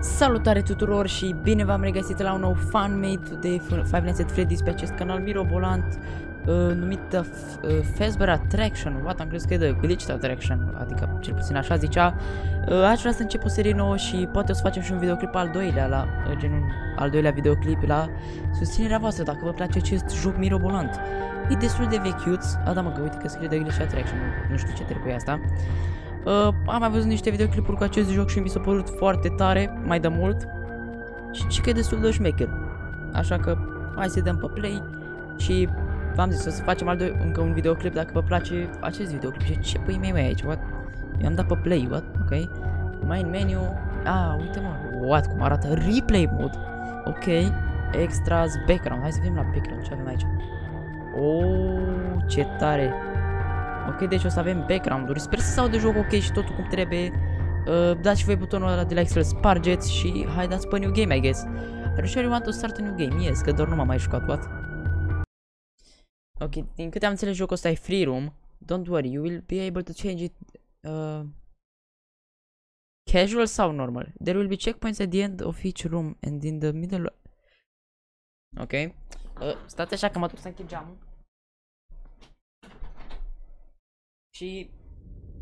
Salutare tuturor și bine v-am regăsit la un nou fanmade de Five Nights at Freddy's pe acest canal mirobolant uh, numit uh, uh, Fazbear Attraction, what am crezut că e de Glitched Attraction, adică cel puțin așa zicea. Uh, aș vrea să încep o serie nouă și poate o să facem și un videoclip al doilea, la uh, genul al doilea videoclip la susținerea voastră dacă vă place acest joc mirobolant. E destul de vechiuț, a da mă că uite că scrie de Glitched Attraction, nu, nu știu ce trebuie asta. Uh, am mai văzut niște videoclipuri cu acest joc și mi s-a părut foarte tare, mai de mult. Și și că e destul de șmecher. Așa că hai să dăm pe play și v-am zis o să facem al doi, încă un videoclip dacă vă place acest videoclip. Și ce pui mei aici? What? Eu am dat pe play, what? Ok. Main menu. Ah, uite mă. What? Cum arată? Replay mode. Ok. Extras background. Hai să vedem la background ce avem aici. Oh, ce tare. Ok, deci o să avem background-uri. Sper să se aude joc ok și totul cum trebuie. Uh, dați și voi butonul ăla de like să-l spargeți și hai dați pe new game, I guess. Are you sure you want to start a new game? Yes, că doar nu m-am mai jucat, what? Ok, din câte am înțeles jocul ăsta e free room. Don't worry, you will be able to change it uh, casual sau normal. There will be checkpoints at the end of each room and in the middle. Ok. Uh, stați așa că mă duc să închid geamul. Și...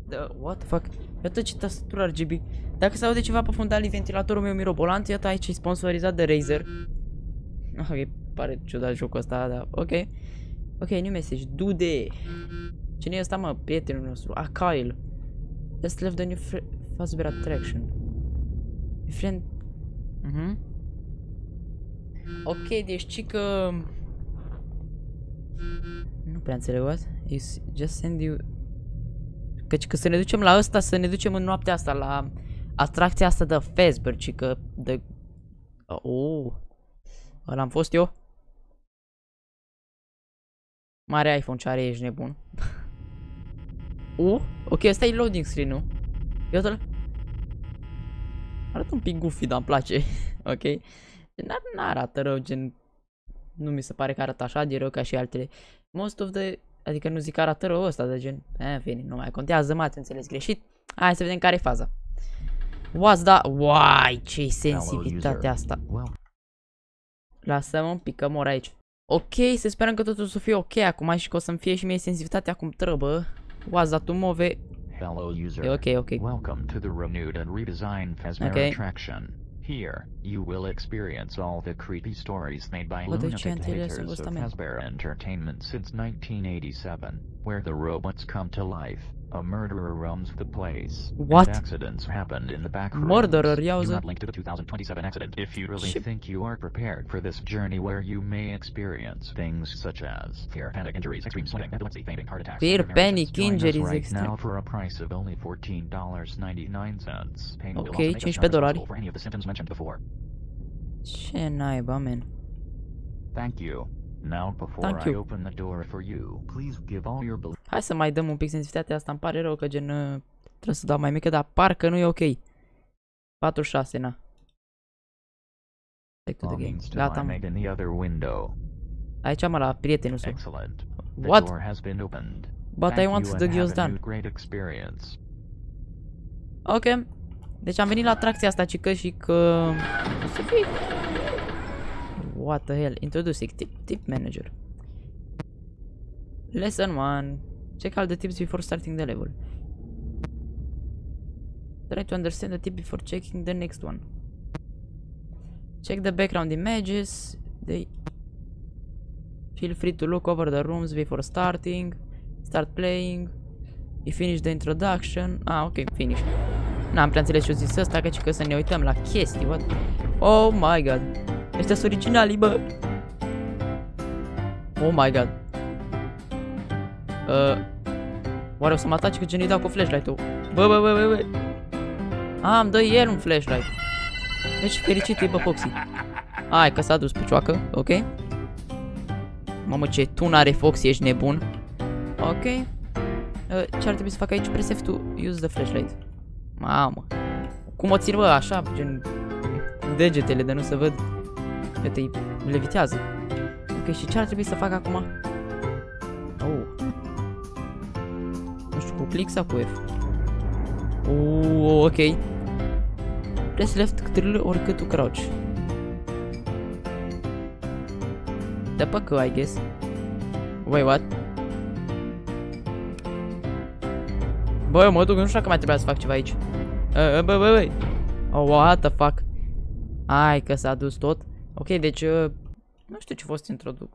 The, what the fuck? Iată ce tastatură RGB. Dacă se aude ceva pe fundal, ventilatorul meu mirobolant, iată aici e sponsorizat de Razer. Ok, pare ciudat jocul ăsta, dar ok. Ok, new message. Dude! Cine e ăsta, mă? Prietenul nostru. Ah, Kyle. Just left the new Fazbear Attraction. My friend... Mhm. Mm ok, deci ci că... Nu prea înțeleg, what? Is just send you... Căci că să ne ducem la ăsta, să ne ducem în noaptea asta la atracția asta de Fazbear, ci că de... Oh, ăla am fost eu? Mare iPhone ce are, ești nebun. uh, ok, ăsta e loading screen-ul. Iată-l. Arată un pic goofy, dar îmi place. ok. N-arată rău, gen... Nu mi se pare că arată așa de rău ca și altele. Most of the Adică nu zic că arată rău ăsta de gen. Eh, fine, nu mai contează, m-ați înțeles greșit. Hai să vedem care e faza. What's that? Uai, ce sensibilitatea asta. Lasă-mă un pic că mor aici. Ok, să sperăm că totul să fie ok acum și că o să-mi fie și mie sensibilitatea cum trebuie. What's that to move? Fellow user, E ok, ok. welcome to the renewed and redesigned Fazbear Okay. Attraction. Here, you will experience all the creepy stories made by What a lunatic haters of. Fazbear Entertainment since 1987, where the robots come to life, a murderer roams the place, What? accidents happened in the back rooms. Murderer, Do iauzi. not link to the 2027 accident if you really think you are prepared for this journey where you may experience things such as fear, panic, injuries, extreme sweating, epilepsy, fainting, heart attacks, Fear, panic, injuries, right extreme- now for a price of only $14.99. Payment will Ok, also 15 dolari. for any of the symptoms mentioned before. Ce naiba, man. Thank you. Now, before Thank I you. open the door for you, please give all your beliefs. Hai să mai dăm un pic sensibilitatea asta, îmi pare rău că gen... uh, Trebuie să dau mai mică, dar parcă nu e ok. 46, na. Back to the game. belongings to Gata, my mă. mate in the other window. Aici mă la prietenul său. Excellent. The What? door has been opened. But I Thank want you the and girls have a done. new great experience. Ok. Deci am venit la atracția asta, cică, și că... O să fie... What the hell? Introducing tip, tip manager. Lesson 1. Check all the tips before starting the level. Try to understand the tip before checking the next one. Check the background images. They... Feel free to look over the rooms before starting. Start playing. You finish the introduction. Ah, ok, finish. N-am prea înțeles ce-o zis ăsta, căci că să ne uităm la chestii, what? Oh my god. Ăștia sunt originali, bă. Oh my god. Uh, oare o să mă atace că gen îi dau cu flashlight-ul? Bă, bă, bă, bă, bă. Ah, îmi dă el un flashlight. Deci fericit e, bă, Foxy. Hai, că s-a dus picioacă, ok? Mamă, ce tun are Foxy, ești nebun. Ok. Uh, ce ar trebui să fac aici? Press F to use the flashlight. Mamă. Cum o țin, bă, așa, gen... cu Degetele de nu se văd. Uite, îi levitează. Ok, și ce ar trebui să fac acum? Oh. Nu știu, cu click sau cu F? Oh, ok. Press left trill or cât to crouch. Dă pe că, I guess. Wait, what? Bă, eu mă duc, nu știu dacă mai trebuia să fac ceva aici. Uh, bă, bă, bă. Oh, what the fuck? Ai, că s-a dus tot. Ok, deci... Uh, nu știu ce a fost introdu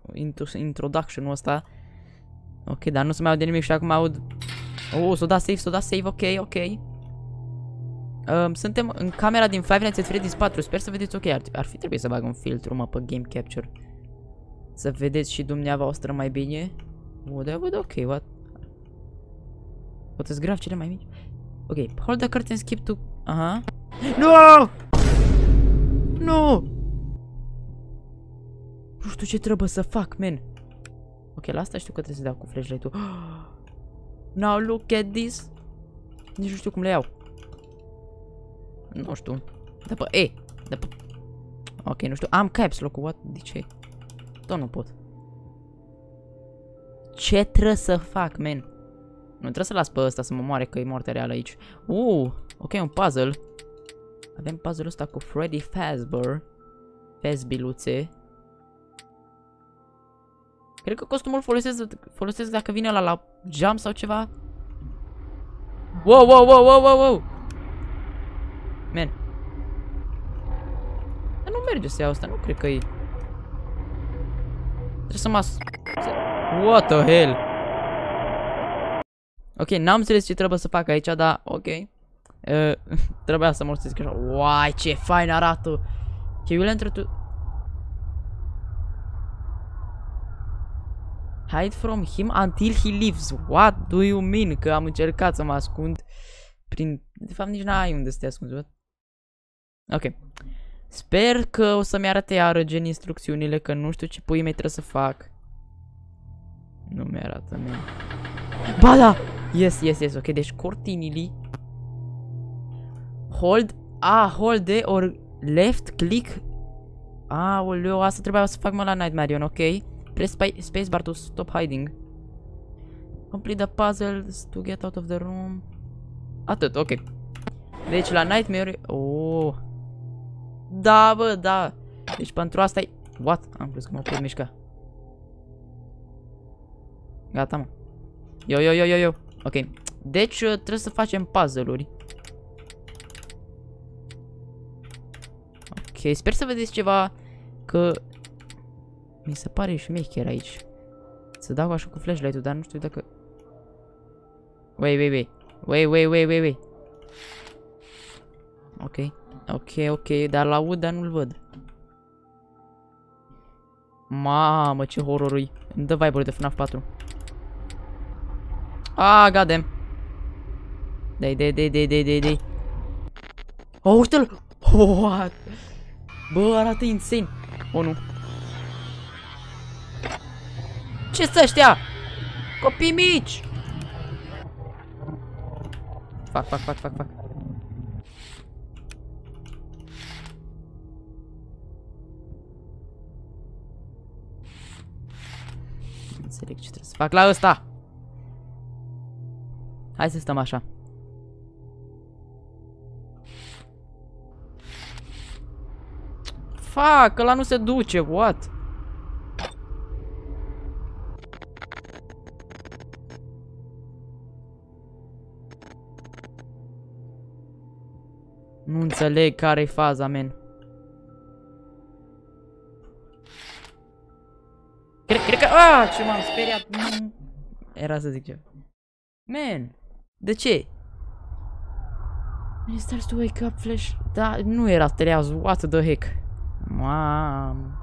introduction-ul ăsta. Ok, dar nu se mai aude nimic și acum aud... Oh, s-o da save, s-o da save, ok, ok. Um, suntem în camera din Five Nights at Freddy's 4, sper să vedeți ok, ar, ar fi trebuit să bag un filtru, mă, pe Game Capture. Să vedeți și dumneavoastră mai bine. O, de văd ok, what? Puteți graf cele mai mici? Ok, hold the curtain, skip to... Aha. No! No! Nu știu ce trebuie să fac, man. Ok, la asta știu că trebuie să dau cu flashlight-ul. Now look at this. Nici nu știu cum le iau. Nu știu. Da pe E. Da pe... Ok, nu știu. Am caps lock What? De ce? Tot nu pot. Ce trebuie să fac, man? Nu trebuie să las pe ăsta să mă moare că e moarte reală aici. Uh, ok, un puzzle. Avem puzzle-ul ăsta cu Freddy Fazbear. Fazbiluțe. Cred că costumul folosesc, folosesc dacă vine la la jump sau ceva. Wow, wow, wow, wow, wow, wow. Man. Dar nu merge să iau asta, nu cred că e. Trebuie să mă... What the hell? Ok, n-am înțeles ce trebuie să fac aici, dar ok. Uh, trebuia să mă așa. Uai, ce fain arată! Okay, will enter to... Hide from him until he leaves. What do you mean? Că am încercat să mă ascund prin... De fapt, nici n-ai unde să te ascunzi, what? Ok. Sper că o să-mi arate iară gen instrucțiunile, că nu știu ce pui mei trebuie să fac. Nu mi-arată, mie. Ba da! Yes, yes, yes, ok, deci cortinili. Hold, ah, hold de or left click. Aoleu, asta trebuia să fac mă la Nightmare, ok? Press spacebar to stop hiding. Complete the puzzles to get out of the room. Atât, ok. Deci la Nightmare... Oh. Da, bă, da. Deci pentru asta e... What? Am crezut că mă pot mișca. Gata, mă. Yo, yo, yo, yo, yo. Ok. Deci uh, trebuie să facem puzzle-uri. Ok, sper să vedeți ceva că mi se pare șmecher aici. Să dau așa cu flashlight-ul, dar nu știu dacă... Wait, wait, wait. Wait, wait, wait, wait, wait. Ok. Ok, ok, dar l-aud, dar nu-l văd. Mamă, ce horror-ui. Îmi dă vibe de FNAF 4. Ah, goddammit. Dai, dai, dai, dai, dai, dai, dai. Oh, uite-l! What? Bă, arată insane. Oh, nu. Ce sunt ăștia? Copii mici! Fac, fac, fac, fac, fac. Înțeleg ce trebuie să fac la ăsta. Hai să stăm așa. Fac, ăla nu se duce, what? Nu înțeleg care-i faza, men. Cred, cred că... Ah, ce m-am speriat. Nu. Era să zic ceva. Man, de ce? It starts to wake up, Flash. Da, nu era treaz. What the heck? Mam.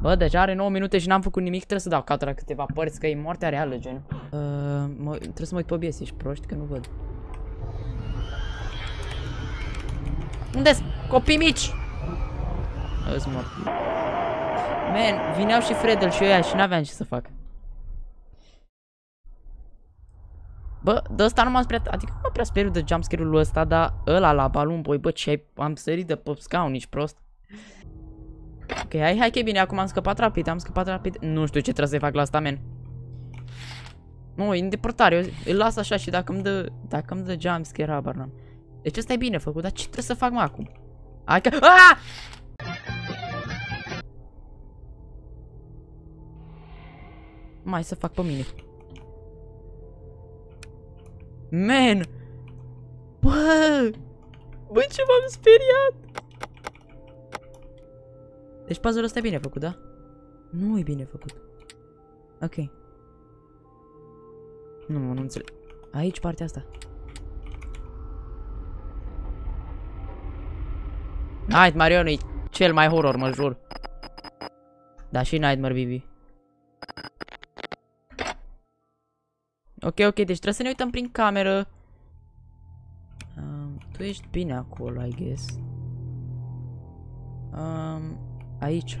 Bă, deja are 9 minute și n-am făcut nimic, trebuie să dau catra câteva părți, că e moartea reală, gen. Uh, mă, trebuie să mă uit pe obiect, ești proști, că nu văd. Unde -s? Copii mici! Îți mor. Man, vineau și Fredel și ăia și n-aveam ce să fac. Bă, de ăsta nu m-am speriat, adică nu m-am prea speriu de jumpscare-ul ăsta, dar ăla la balon, boi, bă, ce am sărit de pe scaun, nici prost. Ok, hai, hai că e bine, acum am scăpat rapid, am scăpat rapid. Nu știu ce trebuie să fac la asta, men. Nu, e în depărtare, eu îl las așa și dacă îmi dă, dacă îmi dă jumpscare, habar n-am. Deci ăsta e bine făcut, dar ce trebuie să fac mă acum? Hai că... Ah! Mai să fac pe mine. Man! Bă! Bă, ce m-am speriat! Deci puzzle-ul ăsta e bine făcut, da? Nu e bine făcut. Ok. Nu, nu înțeleg. Aici partea asta. Nightmare Ion e cel mai horror, mă jur. Da, și Nightmare Vivi. Ok, ok, deci trebuie să ne uităm prin cameră. Um, tu ești bine acolo, I guess. Um, aici.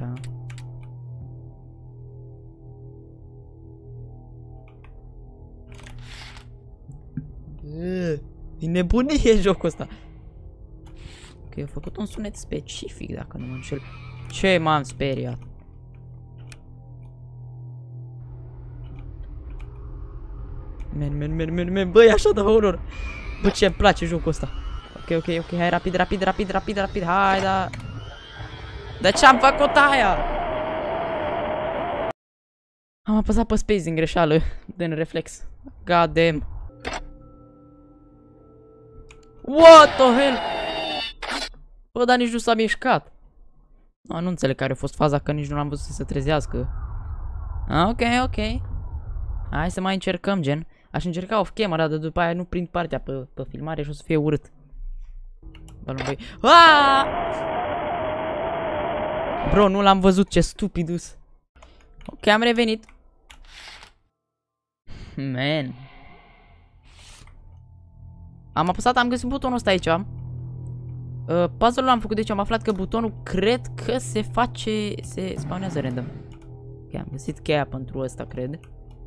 E nebunie jocul ăsta. Ok, eu făcut un sunet specific, dacă nu mă înșel. Ce m-am speriat? Men, men, men, men, men, băi, așa de horror. Bă, ce îmi place jocul ăsta. Ok, ok, ok, hai rapid, rapid, rapid, rapid, rapid, hai, da. De ce am făcut aia? Am apăsat pe space din greșeală, din reflex. God damn. What the hell? Bă, dar nici nu s-a mișcat. A, nu înțeleg care a fost faza, că nici nu l-am văzut să se trezească. A, ok, ok. Hai să mai încercăm, gen. Aș încerca off-camera, dar după aia nu prind partea pe, pe filmare și o să fie urât. Balon băi. Aaaa! Bro, nu l-am văzut, ce stupidus. Ok, am revenit. Man. Am apăsat, am găsit butonul ăsta aici. Uh, Puzzle-ul l-am făcut, deci am aflat că butonul cred că se face, se spawnează random. Ok, am găsit cheia pentru ăsta, cred.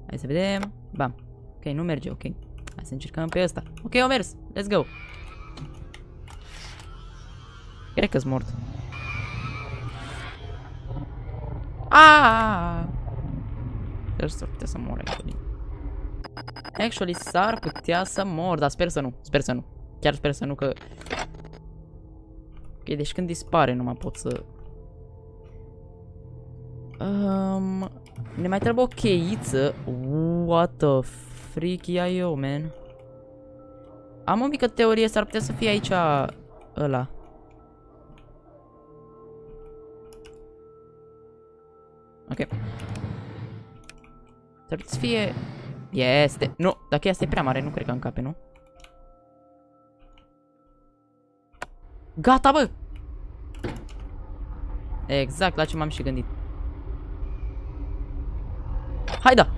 Hai să vedem. Bam. Ok, nu merge, ok. Hai să încercăm pe ăsta. Ok, au mers. Let's go. Cred că-s mort. Aaaa! S-ar putea să mor, actually. Actually, s-ar putea să mor, dar sper să nu. Sper să nu. Chiar sper să nu, că... Ok, deci când dispare nu mai pot să... Um, ne mai trebuie o cheiță. What the freak ia eu, man? Am o mică teorie, s-ar putea să fie aici ăla. Ok. S-ar putea să fie... Este. Nu, dacă asta e prea mare, nu cred că încape, nu? Gata, bă! Exact la ce m-am și gândit. Hai da!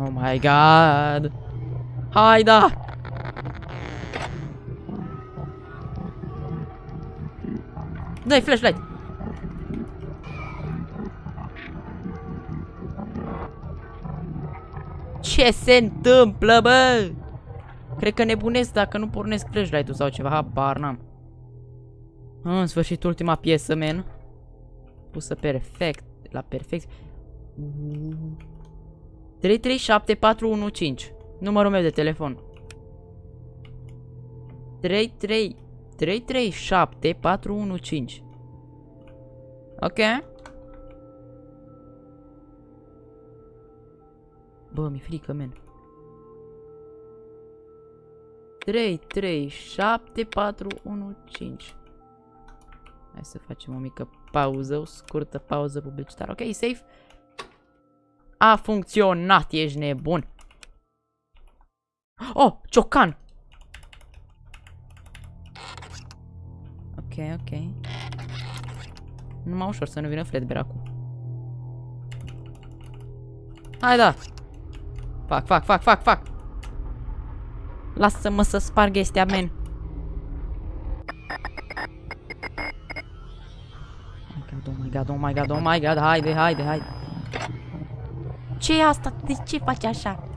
Oh my god! Hai da! Dai flashlight! Ce se întâmplă, bă? Cred că nebunesc dacă nu pornesc flashlight-ul sau ceva, habar n-am. În sfârșit, ultima piesă, man. Pusă perfect, la perfect. 337415. Numărul meu de telefon. 33 337415. Ok. Bă, mi-e frică, men. 3, 3, 7, 4, 1, 5. Hai să facem o mică pauză, o scurtă pauză publicitară. Ok, safe. A funcționat, ești nebun. Oh, ciocan! Ok, ok. Numai ușor să nu vină Fredbear acum. Hai da! Fac, fac, fac, fac, fac! Lasă-mă să sparg astea, men. Oh my god, oh my god, oh my god, haide, haide, haide. ce e asta? De ce faci așa?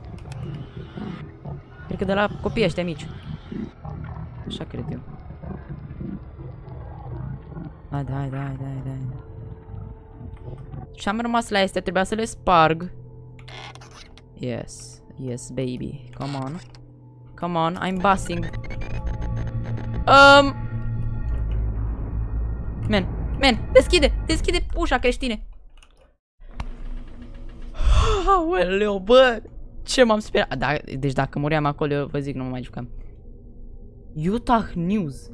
Cred că de la copii ăștia mici. Așa cred eu. Haide, haide, haide, haide, haide. Și am rămas la astea, trebuia să le sparg. Yes, yes, baby. Come on. Come on, I'm busing. Um... Men, men, deschide, deschide ușa creștine. Aoleu, bă, ce m-am speriat. Da, deci dacă muream acolo, eu vă zic, nu mă mai jucam. Utah News.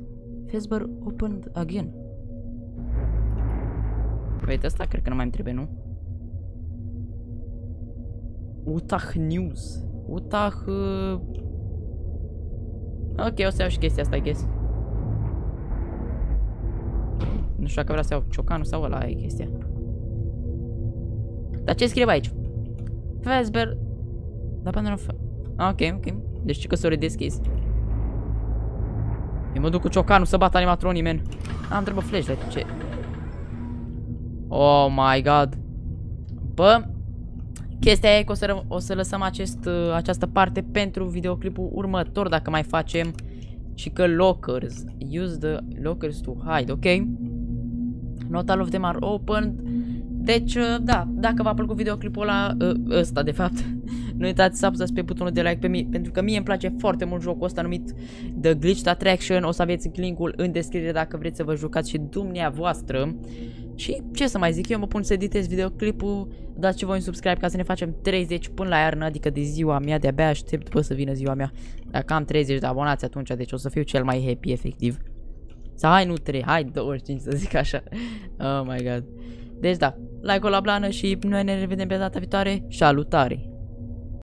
Facebook opened again. Uite, asta cred că nu mai îmi trebuie, nu? Utah News. Utah... Uh... Ok, o să iau și chestia asta, I guess. Nu știu dacă vreau să iau ciocanul sau ăla e chestia. Dar ce scrie aici? Vesber... Da, până nu... Ok, ok. Deci ce că s-o redeschis. Eu mă duc cu ciocanul să bat animatronii, men. Am trebuie flashlight, ce? Oh my god. Bă, chestia e că o să, o să lăsăm acest, uh, această parte pentru videoclipul următor dacă mai facem și că lockers, use the lockers to hide, ok? Not all of them are open. Deci, uh, da, dacă v-a plăcut videoclipul ăla, uh, ăsta de fapt, nu uitați să apăsați pe butonul de like pe mine, pentru că mie îmi place foarte mult jocul ăsta numit The Glitched Attraction. O să aveți linkul în descriere dacă vreți să vă jucați și dumneavoastră. Și ce să mai zic, eu mă pun să editez videoclipul, dați și voi un subscribe ca să ne facem 30 până la iarnă, adică de ziua mea, de-abia aștept după să vină ziua mea. Dacă am 30 de abonați atunci, deci o să fiu cel mai happy efectiv. Sau hai nu 3, hai 25 să zic așa. Oh my god. Deci da, like-ul la blană și noi ne revedem pe data viitoare. Salutare!